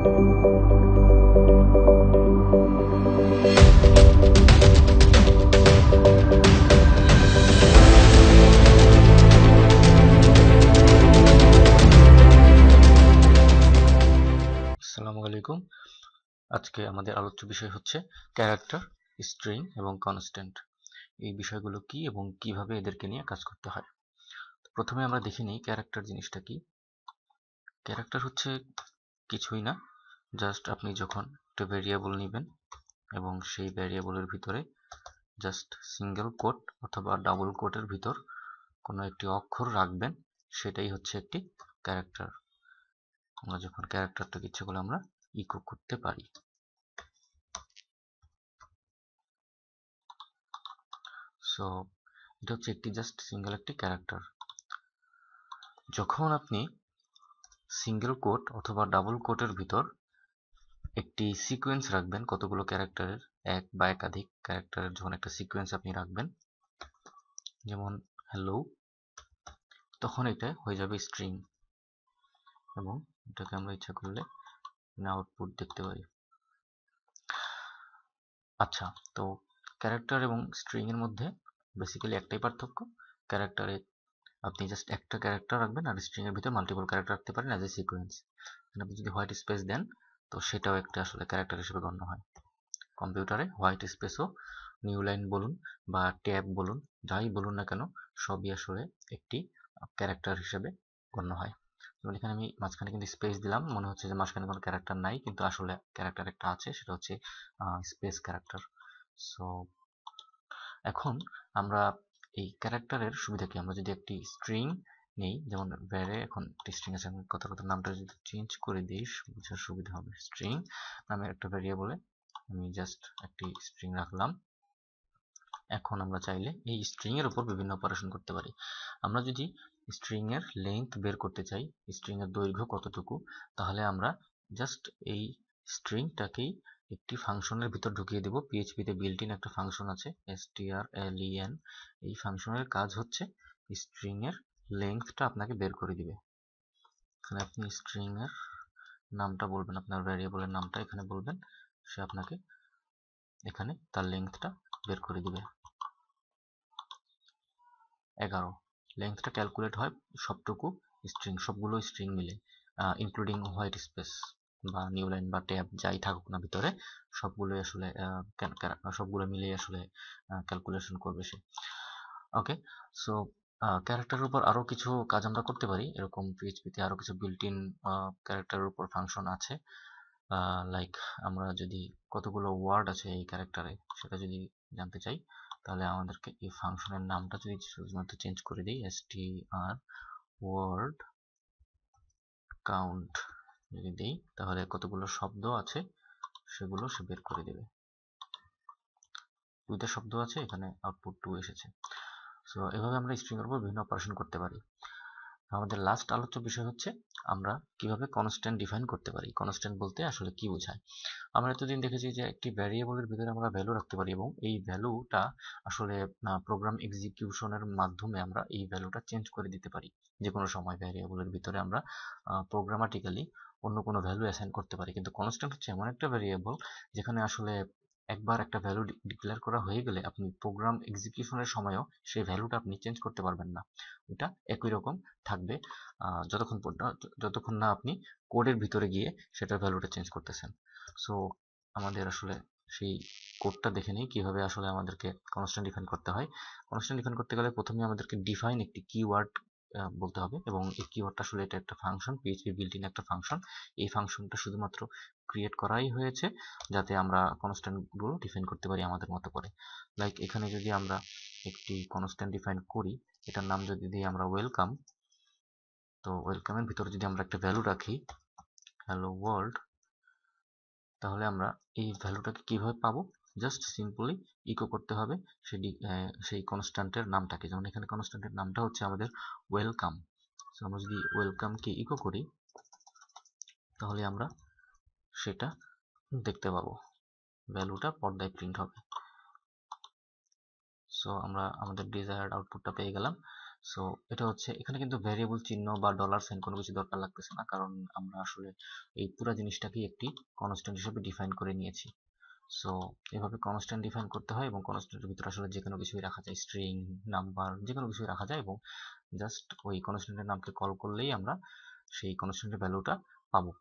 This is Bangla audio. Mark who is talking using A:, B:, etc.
A: আসসালামু আলাইকুম। আজকে আমাদের আলোচ্য বিষয় হচ্ছে ক্যারেক্টার স্ট্রিং এবং কনস্ট্যান্ট এই বিষয়গুলো কি এবং কীভাবে এদেরকে নিয়ে কাজ করতে হয়? প্রথমে আমরা দেখে নিই ক্যারেক্টার জিনিসটা কি। ক্যারেক্টার হচ্ছে কিছুই না। জাস্ট আপনি যখন একটা ভেরিয়েবল নেবেন এবং সেই ভেরিয়েবলের ভিতরে জাস্ট সিঙ্গেল কোট অথবা ডাবল কোটের ভিতর কোনো একটি অক্ষর রাখবেন, সেটাই হচ্ছে একটি ক্যারেক্টার আমরা যখন ক্যারেক্টারটাকে ইচ্ছে করলে আমরা ইকো করতে পারি। সো এটা হচ্ছে একটি জাস্ট সিঙ্গেল একটি ক্যারেক্টার যখন আপনি সিঙ্গেল কোট অথবা ডাবল কোটের ভিতর একটি সিকোয়েন্স রাখবেন, কতগুলো ক্যারেক্টারের এক বা একাধিক ক্যারেক্টারের যখন একটা সিকোয়েন্স আপনি রাখবেন, যেমন হ্যালো তখন এটা হয়ে যাবে স্ট্রিং এবং এটাকে আমরা ইচ্ছা করলে আউটপুট দেখতে পারি। আচ্ছা তো ক্যারেক্টার এবং স্ট্রিং এর মধ্যে বেসিক্যালি একটাই পার্থক্য ক্যারেক্টারে আপনি জাস্ট একটা ক্যারেক্টার রাখবেন আর স্ট্রিং এর ভিতরে মাল্টিপল ক্যারেক্টার রাখতে পারেন অ্যাজ এ সিকোয়েন্স আপনি যদি হোয়াইট স্পেস দেন তো সেটাও একটা আসলে ক্যারেক্টার হিসেবে গণ্য হয়। কম্পিউটারে হোয়াইট স্পেসও নিউ লাইন বলুন বা ট্যাব বলুন, যাই বলুন না কেন, সবই আসলে একটি ক্যারেক্টার হিসেবে গণ্য হয়। যেমন এখানে আমি মাঝখানে কিন্তু স্পেস দিলাম, মনে হচ্ছে যে মাঝখানে কোনো ক্যারেক্টার নাই, কিন্তু আসলে ক্যারেক্টার একটা আছে, সেটা হচ্ছে স্পেস ক্যারেক্টার সো এখন আমরা এই ক্যারেক্টারের সুবিধা কি আমরা যদি একটি স্ট্রিং নেই। যেমন ভ্যারে এখন একটি স্ট্রিং আছে, আমি কথা কথা নামটা যদি চেঞ্জ করে দিই, বোঝার সুবিধা হবে। স্ট্রিং নামে একটা ভ্যারিয়েবলে আমি জাস্ট একটি স্ট্রিং রাখলাম। এখন আমরা চাইলে এই স্ট্রিং এর উপর বিভিন্ন অপারেশন করতে পারি। আমরা যদি স্ট্রিং এর লেন্থ বের করতে চাই স্ট্রিং এর দৈর্ঘ্য কতটুকু, তাহলে আমরা জাস্ট এই স্ট্রিংটাকেই একটি ফাংশনের ভিতর ঢুকিয়ে দেব। পিএইচপিতে বিল্ট ইন একটা ফাংশন আছে S T R L E N এই ফাংশনের কাজ হচ্ছে স্ট্রিং এর লেন্থটা আপনাকে বের করে দিবে। এখানে আপনি স্ট্রিংয়ের নামটা বলবেন, আপনার ভ্যারিয়েবলের নামটা এখানে বলবেন, সে আপনাকে এখানে তার লেংথটা বের করে দিবে। এগারো লেংথটা ক্যালকুলেট হয় সবটুকু স্ট্রিং সবগুলো স্ট্রিং মিলে ইনক্লুডিং হোয়াইট স্পেস বা নিউ লাইন বা ট্যাব যাই থাকুক না ভিতরে সবগুলো আসলে সবগুলো মিলে আসলে ক্যালকুলেশন করবে সে। ওকে সো ক্যারেক্টারের উপর আরও কিছু কাজ আমরা করতে পারি। এরকম পিএইচপিতে আরও কিছু বিল্ট ইন ক্যারেক্টারের উপর ফাংশন আছে। লাইক আমরা যদি কতগুলো ওয়ার্ড আছে এই ক্যারেক্টারে সেটা যদি জানতে চাই, তাহলে আমাদেরকে এই ফাংশনের নামটা যদি শুধুমাত্র চেঞ্জ করে দিই S T R word count যদি দিই, তাহলে কতগুলো শব্দ আছে সেগুলো সে বের করে দেবে। দুইটা শব্দ আছে, এখানে আউটপুট টু এসেছে। সো এভাবে আমরা স্ট্রিং এর উপর বিভিন্ন অপারেশন করতে পারি। আমাদের লাস্ট আলোচ্য বিষয় হচ্ছে, আমরা কীভাবে কনস্ট্যান্ট ডিফাইন করতে পারি? কনস্ট্যান্ট বলতে আসলে কি বোঝায়? আমরা এতদিন দেখেছি যে একটি ভ্যারিয়েবলের ভিতরে আমরা ভ্যালু রাখতে পারি এবং এই ভ্যালুটা আসলে প্রোগ্রাম এক্সিকিউশনের মাধ্যমে আমরা এই ভ্যালুটা চেঞ্জ করে দিতে পারি। যে কোনো সময় ভ্যারিয়েবলের ভিতরে আমরা প্রোগ্রামাটিক্যালি অন্য কোনো ভ্যালু অ্যাসাইন করতে পারি। কিন্তু কনস্ট্যান্ট হচ্ছে এমন একটা ভ্যারিয়েবল যেখানে আসলে একবার একটা ভ্যালু ডিক্লেয়ার করা হয়ে গেলে আপনি প্রোগ্রাম এক্সিকিউশনের সময়ও সেই ভ্যালুটা আপনি চেঞ্জ করতে পারবেন না। ওটা একই রকম থাকবে যতক্ষণ যতক্ষণ না আপনি কোডের ভিতরে গিয়ে সেটার ভ্যালুটা চেঞ্জ করতেছেন। সো আমাদের আসলে সেই কোডটা দেখে নিই, কীভাবে আসলে আমাদেরকে কনস্ট্যান্ট ডিফাইন করতে হয়। কনস্ট্যান্ট ডিফাইন করতে গেলে প্রথমে আমাদেরকে ডিফাইন একটি কিওয়ার্ড বলতে হবে এবং এই কিওয়ার্ডটা আসলে এটা একটা ফাংশন পিএইচপি ইন একটা ফাংশন এই ফাংশনটা শুধুমাত্র ক্রিয়েট করাই হয়েছে, যাতে আমরা কনস্ট্যান্টগুলো ডিফাইন করতে পারি আমাদের মতো করে। লাইক এখানে যদি আমরা একটি কনস্ট্যান্ট ডিফাইন করি, এটার নাম যদি দিই আমরা ওয়েলকাম তো ওয়েলকামের ভিতরে যদি আমরা একটা ভ্যালু রাখি হ্যালো ওয়ার্ল্ড তাহলে আমরা এই ভ্যালুটাকে কীভাবে পাবো? জাস্ট সিম্পলি ইকো করতে হবে সেই সেই কনস্ট্যান্টের নামটাকে। যেমন এখানে কনস্ট্যান্টের নামটা হচ্ছে আমাদের ওয়েলকাম আমরা যদি ওয়েলকামকে ইকো করি, তাহলে আমরা সেটা দেখতে পাবো। ভ্যালুটা পর্দায় প্রিন্ট হবে। সো আমরা আমাদের ডিজায়ার্ড আউটপুটটা পেয়ে গেলাম। সো এটা হচ্ছে, এখানে কিন্তু ভ্যারিয়েবল চিহ্ন বা ডলার সাইন কোনো কিছু দরকার লাগতেছে না, কারণ আমরা আসলে এই পুরো জিনিসটাকেই একটি কনস্ট্যান্ট হিসেবে ডিফাইন করে নিয়েছি। সো এভাবে কনস্ট্যান্ট ডিফাইন করতে হয় এবং কনস্ট্যান্টের ভিতরে আসলে যে কোনো কিছুই রাখা যায় স্ট্রিং নাম্বার যে কোনো কিছুই রাখা যায় এবং জাস্ট ওই কনস্ট্যান্টের নামকে কল করলেই আমরা সেই কনস্ট্যান্টের ভ্যালুটা পাবো।